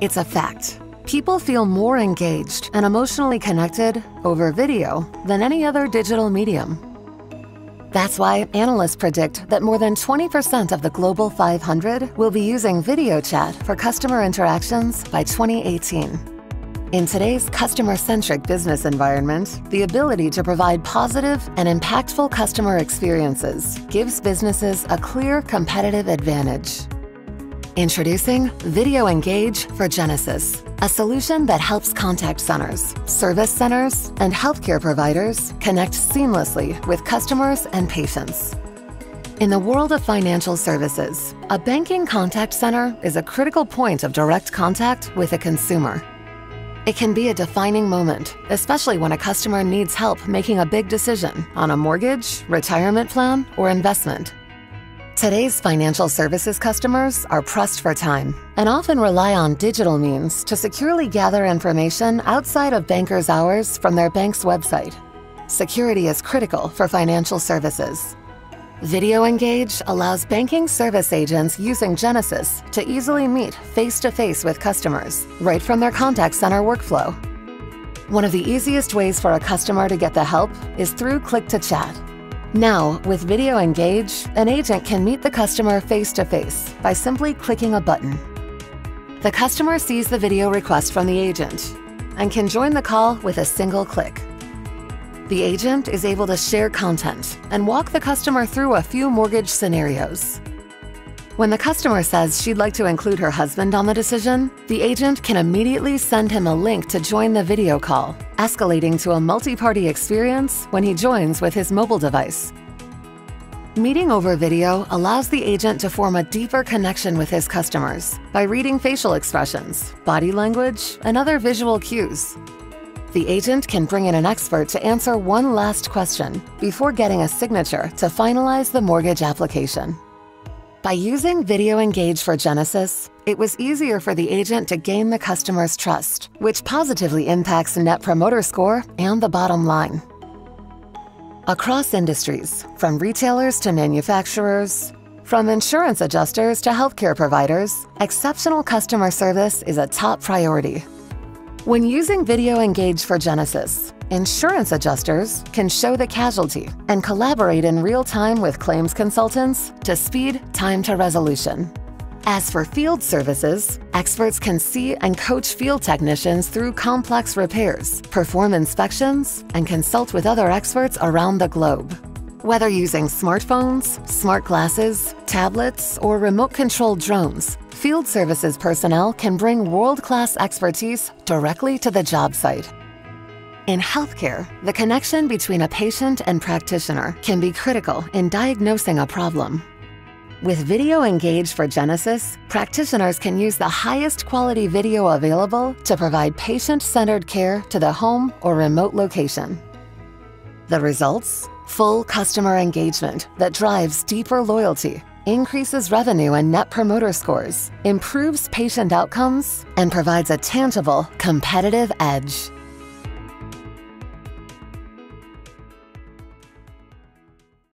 It's a fact. People feel more engaged and emotionally connected over video than any other digital medium. That's why analysts predict that more than 20% of the Global 500 will be using video chat for customer interactions by 2018. In today's customer centric business environment, the ability to provide positive and impactful customer experiences gives businesses a clear competitive advantage. Introducing VidyoEngage for Genesys, a solution that helps contact centers, service centers, and healthcare providers connect seamlessly with customers and patients. In the world of financial services, a banking contact center is a critical point of direct contact with a consumer. It can be a defining moment, especially when a customer needs help making a big decision on a mortgage, retirement plan, or investment. Today's financial services customers are pressed for time and often rely on digital means to securely gather information outside of bankers' hours from their bank's website. Security is critical for financial services. VidyoEngage allows banking service agents using Genesys to easily meet face to face with customers right from their contact center workflow. One of the easiest ways for a customer to get the help is through Click to Chat. Now, with VidyoEngage, an agent can meet the customer face to face by simply clicking a button. The customer sees the video request from the agent and can join the call with a single click. The agent is able to share content and walk the customer through a few mortgage scenarios. When the customer says she'd like to include her husband on the decision, the agent can immediately send him a link to join the video call, escalating to a multi party experience when he joins with his mobile device. Meeting over video allows the agent to form a deeper connection with his customers by reading facial expressions, body language, and other visual cues. The agent can bring in an expert to answer one last question before getting a signature to finalize the mortgage application. By using VidyoEngage for Genesys, it was easier for the agent to gain the customer's trust, which positively impacts Net Promoter Score and the bottom line. Across industries, from retailers to manufacturers, from insurance adjusters to healthcare providers, exceptional customer service is a top priority. When using VidyoEngage for Genesys, insurance adjusters can show the casualty and collaborate in real time with claims consultants to speed time to resolution. As for field services, experts can see and coach field technicians through complex repairs, perform inspections, and consult with other experts around the globe. Whether using smartphones, smart glasses, tablets, or remote controlled drones, field services personnel can bring world class expertise directly to the job site. In healthcare, the connection between a patient and practitioner can be critical in diagnosing a problem. With VidyoEngage for Genesys, practitioners can use the highest quality video available to provide patient centered care to the home or remote location. The results? Full customer engagement that drives deeper loyalty increases revenue and net promoter scores, improves patient outcomes, and provides a tangible competitive edge.